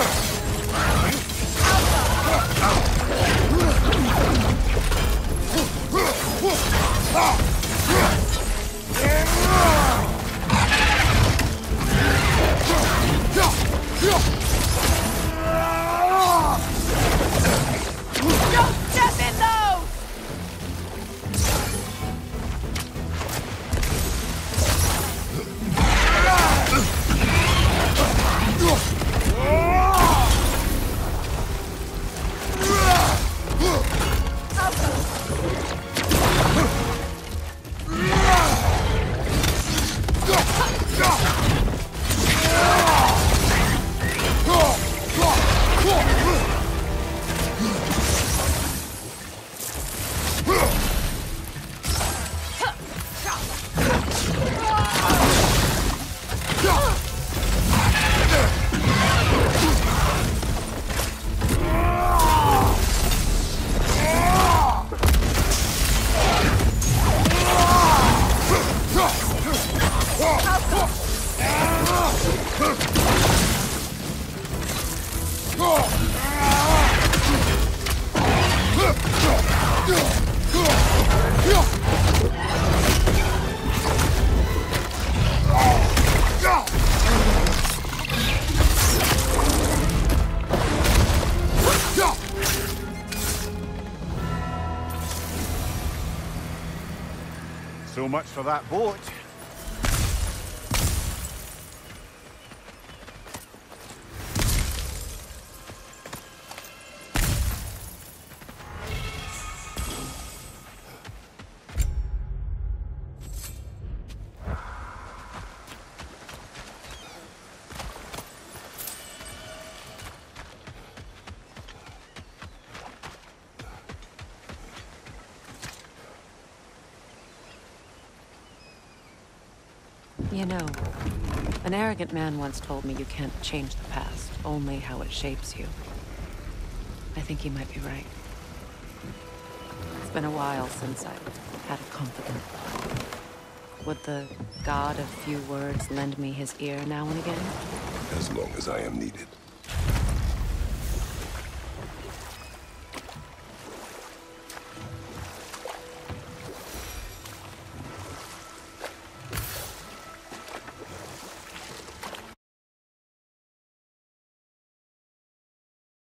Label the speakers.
Speaker 1: Ugh! So much for that boat.
Speaker 2: You know, an arrogant man once told me you can't change the past, only how it shapes you. I think he might be right. It's been a while since I've had a confidant. Would the god of few words lend me his ear now and again?
Speaker 3: As long as I am needed.